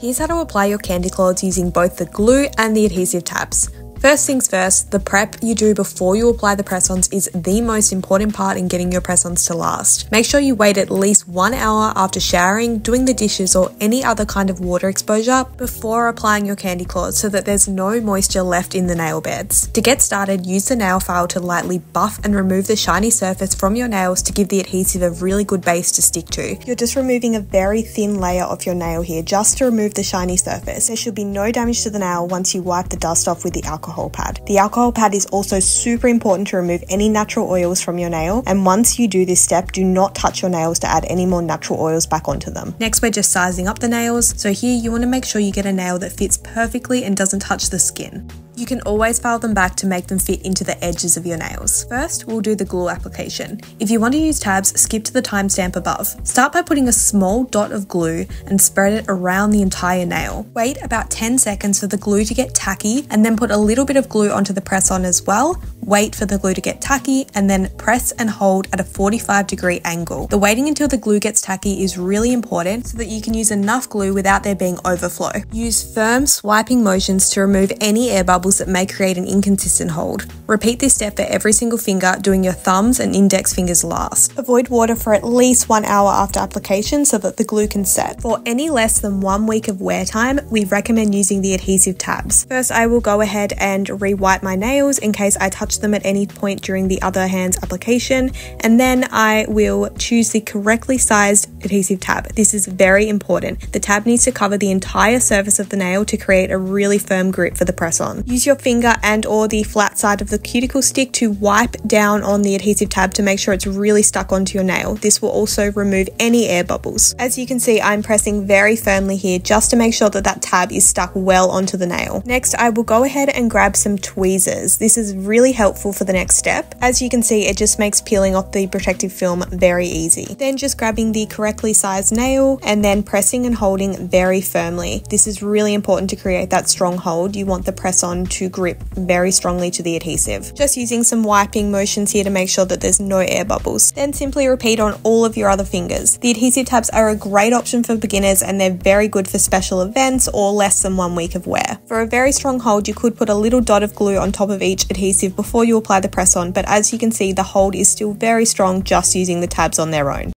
Here's how to apply your Candy Claws using both the glue and the adhesive tabs. First things first, the prep you do before you apply the press-ons is the most important part in getting your press-ons to last. Make sure you wait at least one hour after showering, doing the dishes or any other kind of water exposure before applying your candy claws so that there's no moisture left in the nail beds. To get started, use the nail file to lightly buff and remove the shiny surface from your nails to give the adhesive a really good base to stick to. You're just removing a very thin layer of your nail here just to remove the shiny surface. There should be no damage to the nail once you wipe the dust off with the alcohol alcohol pad. The alcohol pad is also super important to remove any natural oils from your nail and once you do this step, do not touch your nails to add any more natural oils back onto them. Next, we're just sizing up the nails. So here you want to make sure you get a nail that fits perfectly and doesn't touch the skin. You can always file them back to make them fit into the edges of your nails. First, we'll do the glue application. If you want to use tabs, skip to the timestamp above. Start by putting a small dot of glue and spread it around the entire nail. Wait about 10 seconds for the glue to get tacky and then put a little bit of glue onto the press on as well wait for the glue to get tacky, and then press and hold at a 45 degree angle. The waiting until the glue gets tacky is really important so that you can use enough glue without there being overflow. Use firm swiping motions to remove any air bubbles that may create an inconsistent hold. Repeat this step for every single finger, doing your thumbs and index fingers last. Avoid water for at least one hour after application so that the glue can set. For any less than one week of wear time, we recommend using the adhesive tabs. First, I will go ahead and re-wipe my nails in case I touch them at any point during the other hand's application, and then I will choose the correctly sized adhesive tab. This is very important. The tab needs to cover the entire surface of the nail to create a really firm grip for the press on. Use your finger and or the flat side of the cuticle stick to wipe down on the adhesive tab to make sure it's really stuck onto your nail. This will also remove any air bubbles. As you can see, I'm pressing very firmly here just to make sure that that tab is stuck well onto the nail. Next, I will go ahead and grab some tweezers. This is really helpful for the next step. As you can see, it just makes peeling off the protective film very easy. Then just grabbing the correctly sized nail and then pressing and holding very firmly. This is really important to create that strong hold. You want the press on to grip very strongly to the adhesive. Just using some wiping motions here to make sure that there's no air bubbles. Then simply repeat on all of your other fingers. The adhesive tabs are a great option for beginners and they're very good for special events or less than one week of wear. For a very strong hold, you could put a little dot of glue on top of each adhesive before you apply the press on, but as you can see, the hold is still very strong just using the tabs on their own.